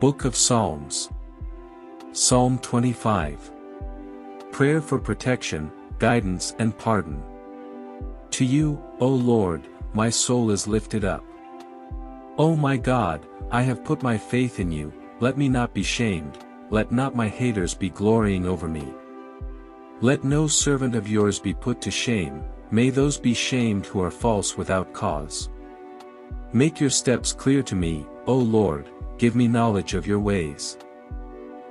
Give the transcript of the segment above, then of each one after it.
Book of Psalms. Psalm 25. Prayer for protection, guidance and pardon. To you, O Lord, my soul is lifted up. O my God, I have put my faith in you, let me not be shamed, let not my haters be glorying over me. Let no servant of yours be put to shame, may those be shamed who are false without cause. Make your steps clear to me, O Lord, give me knowledge of your ways.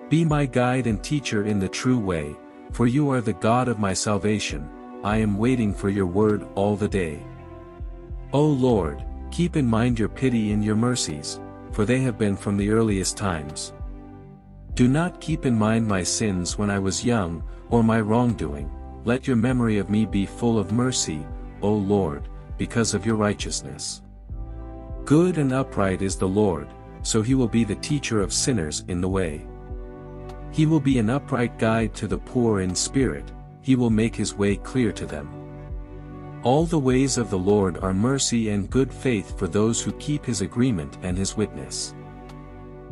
Be my guide and teacher in the true way, for you are the God of my salvation, I am waiting for your word all the day. O Lord, keep in mind your pity and your mercies, for they have been from the earliest times. Do not keep in mind my sins when I was young, or my wrongdoing, let your memory of me be full of mercy, O Lord, because of your righteousness. Good and upright is the Lord, so he will be the teacher of sinners in the way. He will be an upright guide to the poor in spirit, he will make his way clear to them. All the ways of the Lord are mercy and good faith for those who keep his agreement and his witness.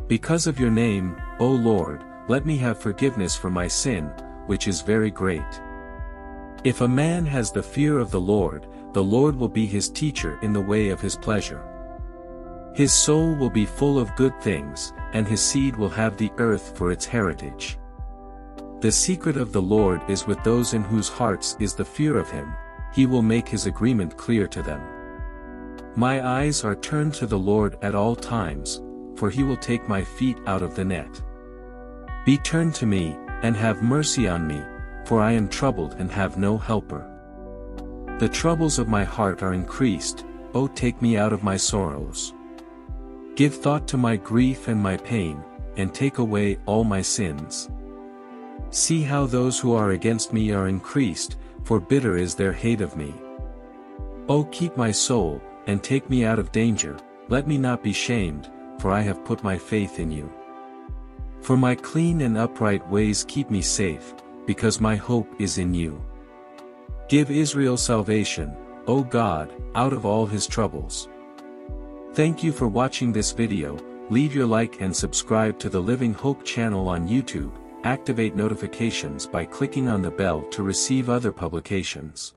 Because of your name, O Lord, let me have forgiveness for my sin, which is very great. If a man has the fear of the Lord, the Lord will be his teacher in the way of his pleasure. His soul will be full of good things, and his seed will have the earth for its heritage. The secret of the Lord is with those in whose hearts is the fear of him, he will make his agreement clear to them. My eyes are turned to the Lord at all times, for he will take my feet out of the net. Be turned to me, and have mercy on me, for I am troubled and have no helper. The troubles of my heart are increased, O take me out of my sorrows. Give thought to my grief and my pain, and take away all my sins. See how those who are against me are increased, for bitter is their hate of me. O keep my soul, and take me out of danger, let me not be shamed, for I have put my faith in you. For my clean and upright ways keep me safe, because my hope is in you. Give Israel salvation, O God, out of all his troubles. Thank you for watching this video, leave your like and subscribe to the Living Hope channel on YouTube, activate notifications by clicking on the bell to receive other publications.